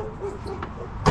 oh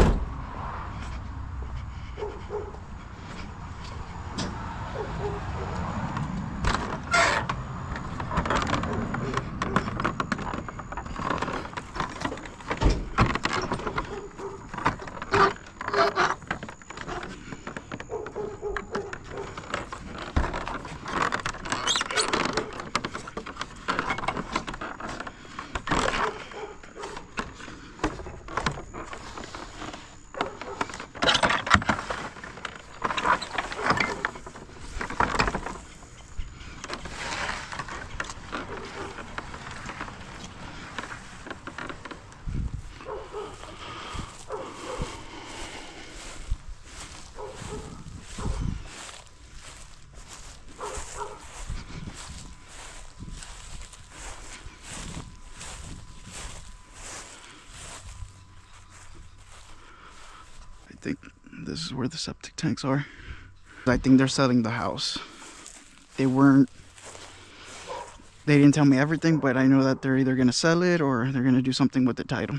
this is where the septic tanks are. I think they're selling the house. They weren't. They didn't tell me everything, but I know that they're either gonna sell it or they're gonna do something with the title.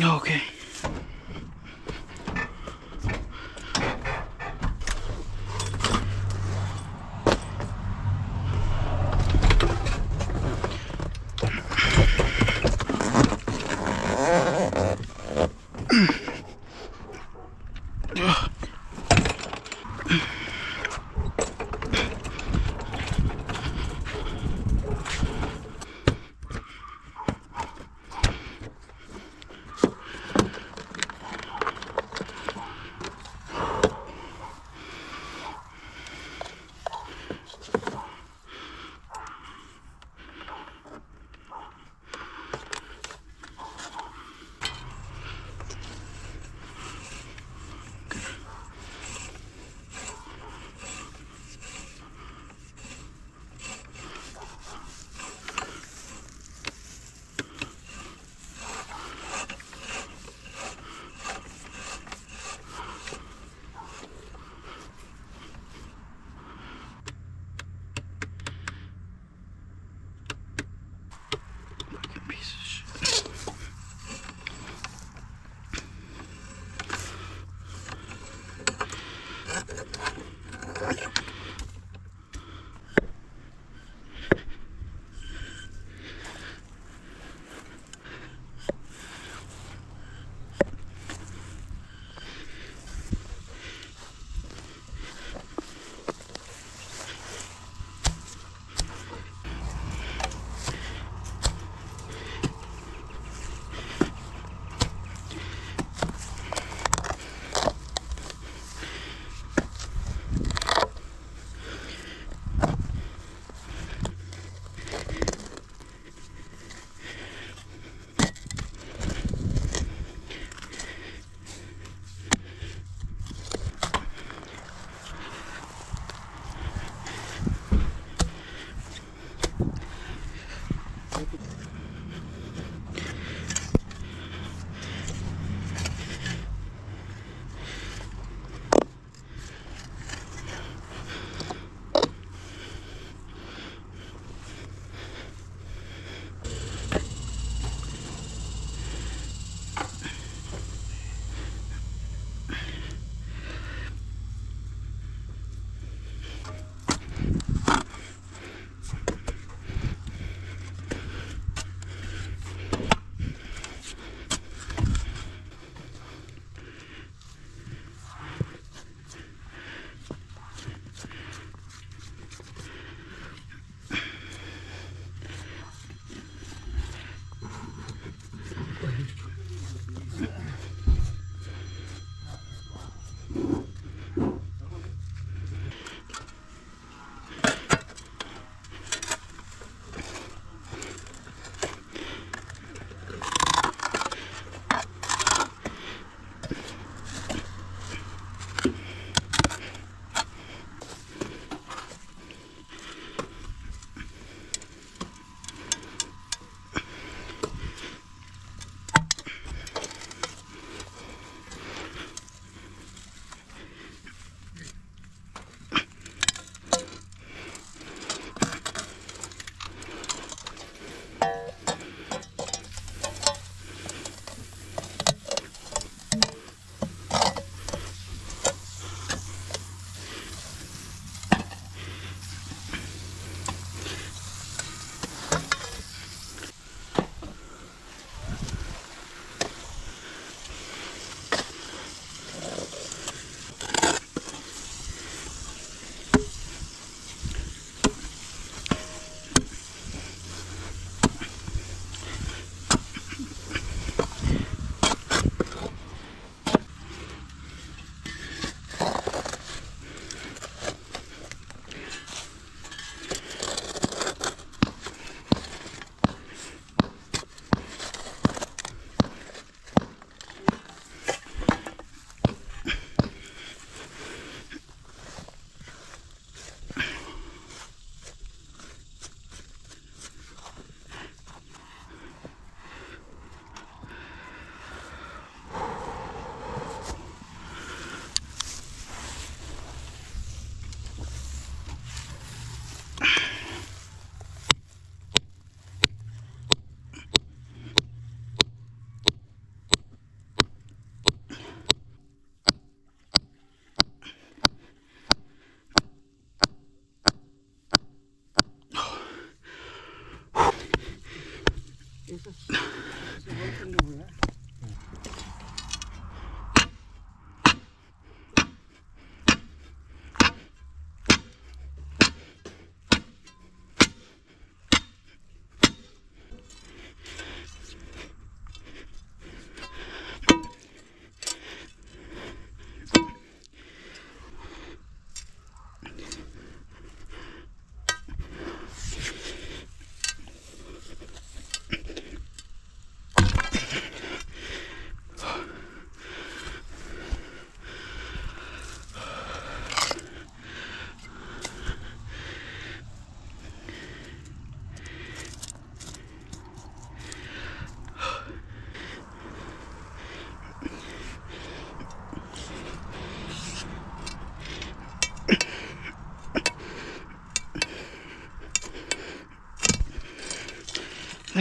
Okay.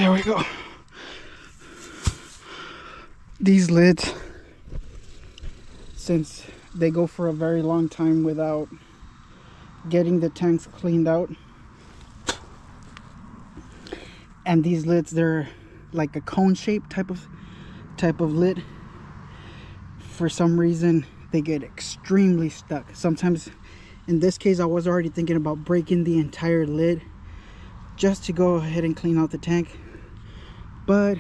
There we go. These lids, since they go for a very long time without getting the tanks cleaned out. And these lids, they're like a cone shape type of type of lid. For some reason, they get extremely stuck. Sometimes, in this case, I was already thinking about breaking the entire lid just to go ahead and clean out the tank. But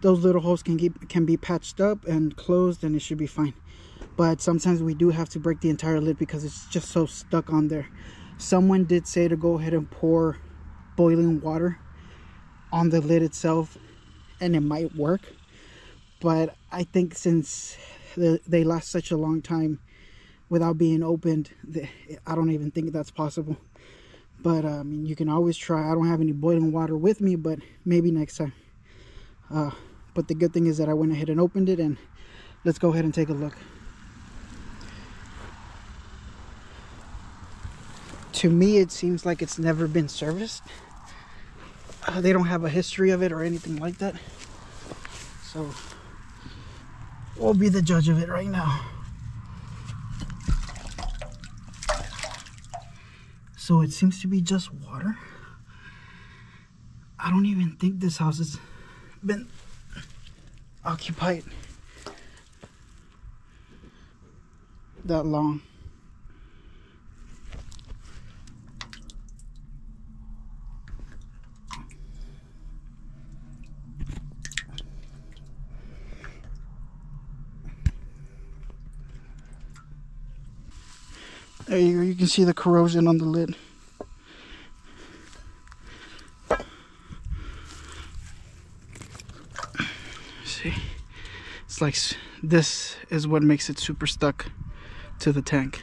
those little holes can keep can be patched up and closed and it should be fine. But sometimes we do have to break the entire lid because it's just so stuck on there. Someone did say to go ahead and pour boiling water on the lid itself and it might work. But i think since they last such a long time without being opened i don't even think that's possible but uh, i mean you can always try. I don't have any boiling water with me but maybe next time. Uh, but the good thing is that i went ahead and opened it and let's go ahead and take a look. To me it seems like it's never been serviced. Uh, they don't have a history of it or anything like that. So we'll be the judge of it right now so it seems to be just water. I don't even think this house has been occupied that long There you go, you can see the corrosion on the lid. See, it's like this is what makes it super stuck to the tank.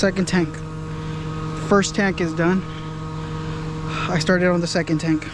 Second tank. First tank is done. I started on the second tank.